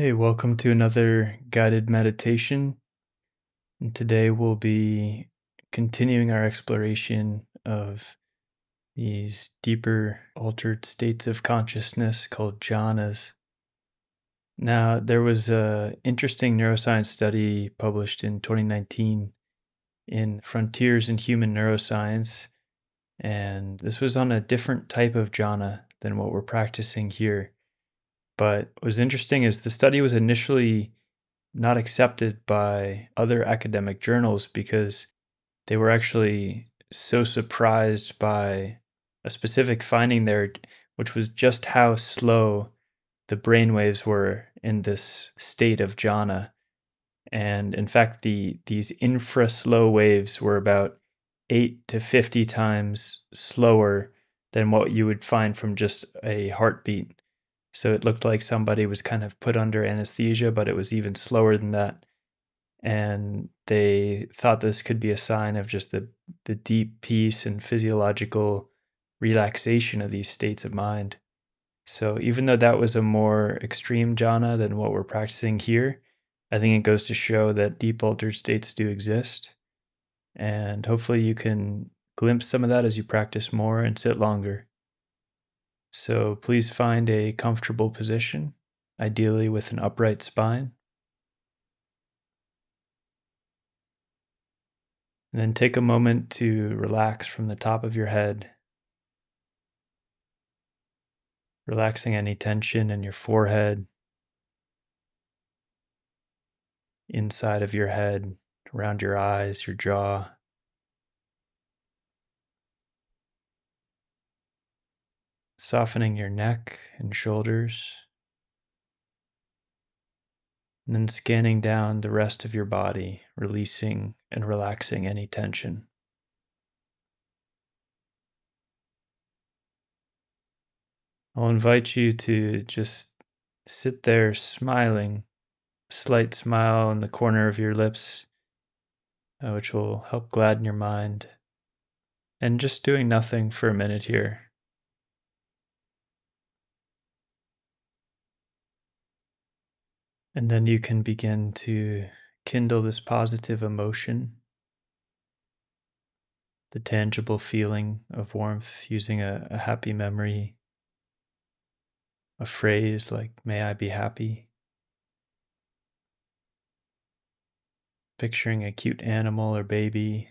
Hey, welcome to another guided meditation. And today we'll be continuing our exploration of these deeper altered states of consciousness called jhanas. Now, there was a interesting neuroscience study published in 2019 in Frontiers in Human Neuroscience, and this was on a different type of jhana than what we're practicing here. But what was interesting is the study was initially not accepted by other academic journals because they were actually so surprised by a specific finding there, which was just how slow the brain waves were in this state of jhana. And in fact, the these infra slow waves were about eight to 50 times slower than what you would find from just a heartbeat. So it looked like somebody was kind of put under anesthesia, but it was even slower than that. And they thought this could be a sign of just the, the deep peace and physiological relaxation of these states of mind. So even though that was a more extreme jhana than what we're practicing here, I think it goes to show that deep altered states do exist. And hopefully you can glimpse some of that as you practice more and sit longer. So please find a comfortable position, ideally with an upright spine. And then take a moment to relax from the top of your head, relaxing any tension in your forehead, inside of your head, around your eyes, your jaw. Softening your neck and shoulders, and then scanning down the rest of your body, releasing and relaxing any tension. I'll invite you to just sit there smiling, slight smile in the corner of your lips, uh, which will help gladden your mind, and just doing nothing for a minute here. And then you can begin to kindle this positive emotion, the tangible feeling of warmth using a, a happy memory, a phrase like, May I be happy. Picturing a cute animal or baby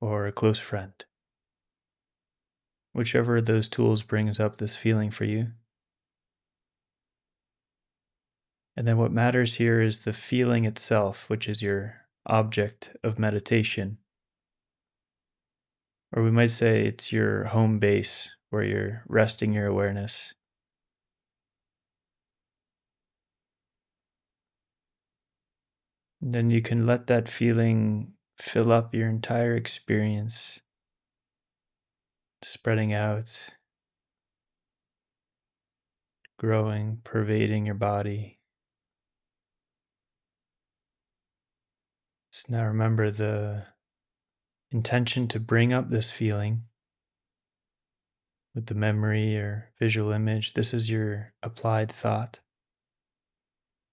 or a close friend. Whichever of those tools brings up this feeling for you. And then what matters here is the feeling itself, which is your object of meditation. Or we might say it's your home base where you're resting your awareness. And then you can let that feeling fill up your entire experience, spreading out, growing, pervading your body. Now remember the intention to bring up this feeling with the memory or visual image. This is your applied thought.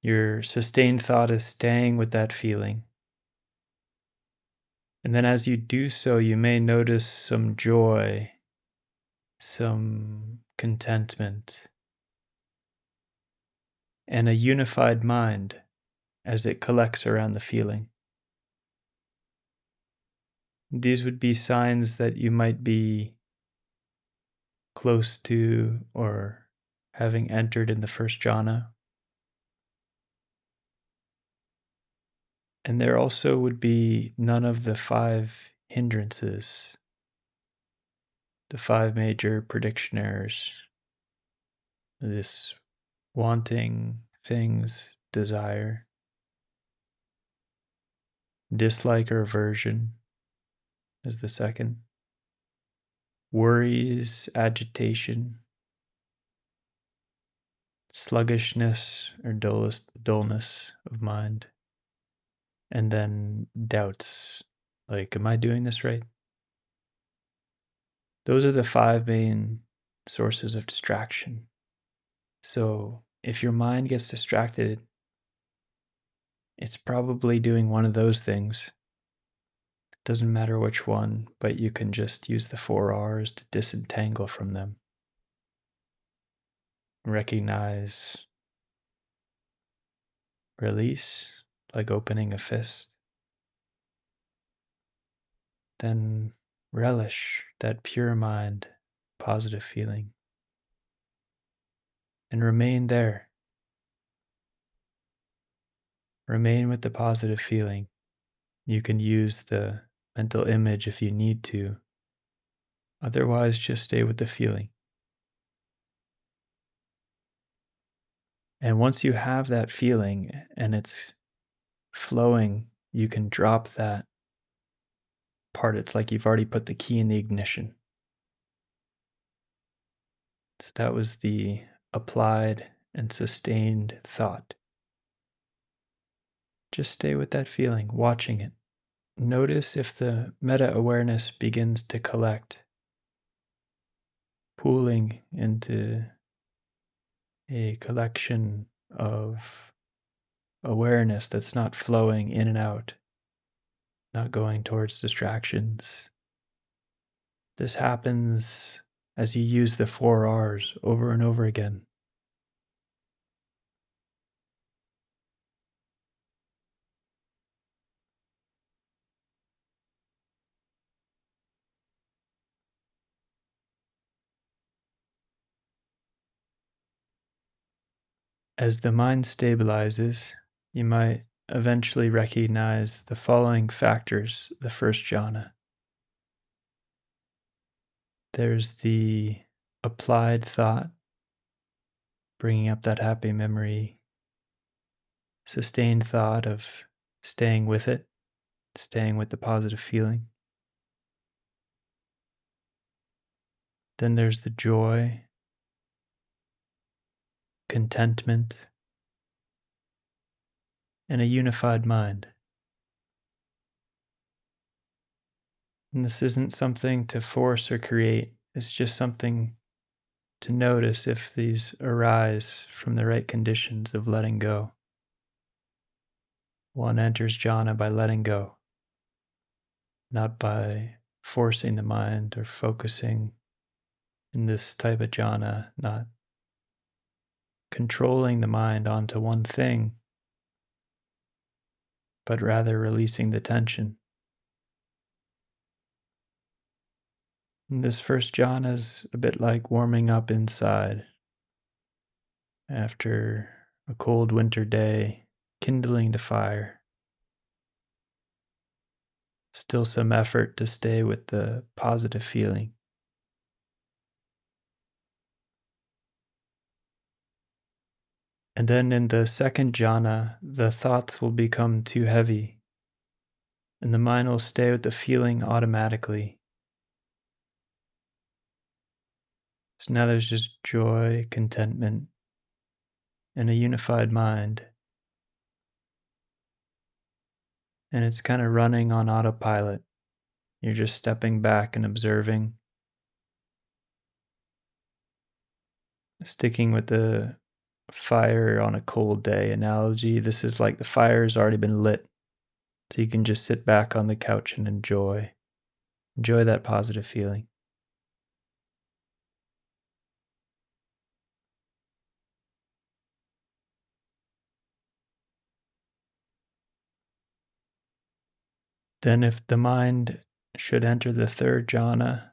Your sustained thought is staying with that feeling. And then as you do so, you may notice some joy, some contentment, and a unified mind as it collects around the feeling. These would be signs that you might be close to or having entered in the first jhana. And there also would be none of the five hindrances, the five major prediction errors, this wanting things, desire, dislike or aversion is the second. Worries, agitation, sluggishness or dullness of mind, and then doubts like, am I doing this right? Those are the five main sources of distraction. So if your mind gets distracted, it's probably doing one of those things. Doesn't matter which one, but you can just use the four R's to disentangle from them. Recognize, release, like opening a fist. Then relish that pure mind, positive feeling. And remain there. Remain with the positive feeling. You can use the mental image if you need to. Otherwise, just stay with the feeling. And once you have that feeling and it's flowing, you can drop that part. It's like you've already put the key in the ignition. So that was the applied and sustained thought. Just stay with that feeling, watching it. Notice if the meta awareness begins to collect, pooling into a collection of awareness that's not flowing in and out, not going towards distractions. This happens as you use the four R's over and over again. As the mind stabilizes, you might eventually recognize the following factors the first jhana. There's the applied thought, bringing up that happy memory, sustained thought of staying with it, staying with the positive feeling. Then there's the joy contentment, and a unified mind. And this isn't something to force or create, it's just something to notice if these arise from the right conditions of letting go. One enters jhana by letting go, not by forcing the mind or focusing in this type of jhana, not controlling the mind onto one thing, but rather releasing the tension. And this first jhana is a bit like warming up inside. After a cold winter day, kindling the fire. Still some effort to stay with the positive feeling. And then in the second jhana, the thoughts will become too heavy, and the mind will stay with the feeling automatically. So now there's just joy, contentment, and a unified mind. And it's kind of running on autopilot. You're just stepping back and observing, sticking with the fire on a cold day analogy. This is like the fire's already been lit. So you can just sit back on the couch and enjoy. Enjoy that positive feeling. Then, if the mind should enter the third jhana,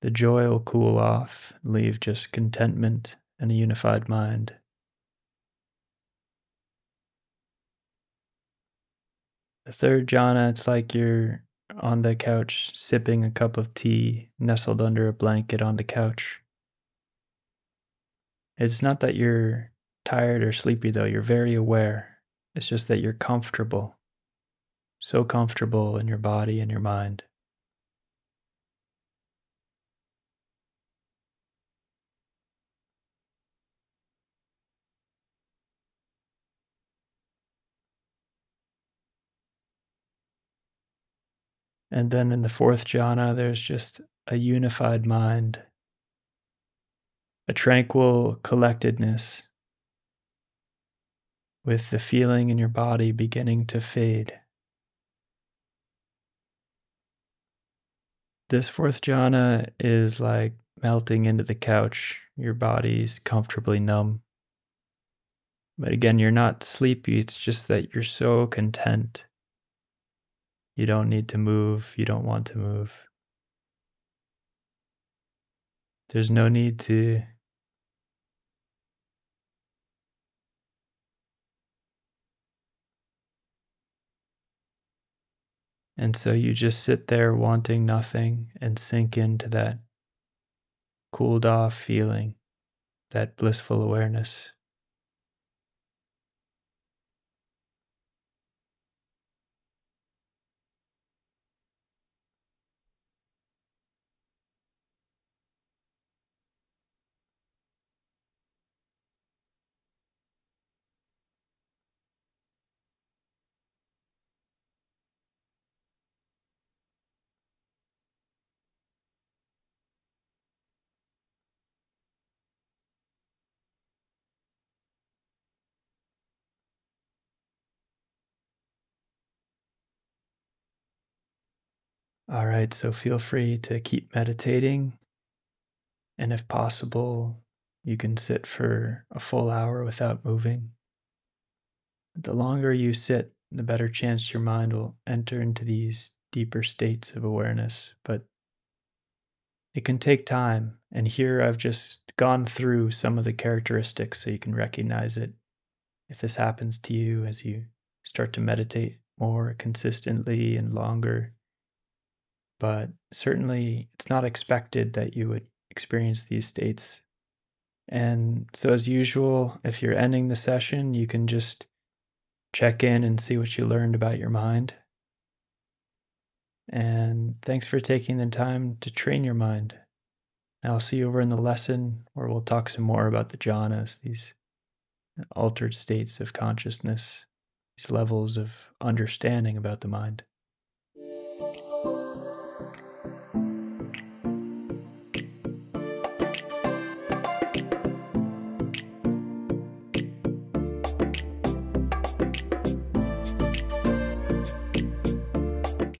the joy will cool off, leave just contentment and a unified mind. The third jhana, it's like you're on the couch sipping a cup of tea, nestled under a blanket on the couch. It's not that you're tired or sleepy, though, you're very aware. It's just that you're comfortable, so comfortable in your body and your mind. And then in the fourth jhana, there's just a unified mind, a tranquil collectedness, with the feeling in your body beginning to fade. This fourth jhana is like melting into the couch. Your body's comfortably numb. But again, you're not sleepy. It's just that you're so content. You don't need to move. You don't want to move. There's no need to And so you just sit there wanting nothing and sink into that cooled off feeling, that blissful awareness. All right, so feel free to keep meditating. And if possible, you can sit for a full hour without moving. The longer you sit, the better chance your mind will enter into these deeper states of awareness. But it can take time. And here I've just gone through some of the characteristics so you can recognize it. If this happens to you as you start to meditate more consistently and longer, but certainly it's not expected that you would experience these states. And so, as usual, if you're ending the session, you can just check in and see what you learned about your mind. And thanks for taking the time to train your mind. I'll see you over in the lesson where we'll talk some more about the jhanas, these altered states of consciousness, these levels of understanding about the mind.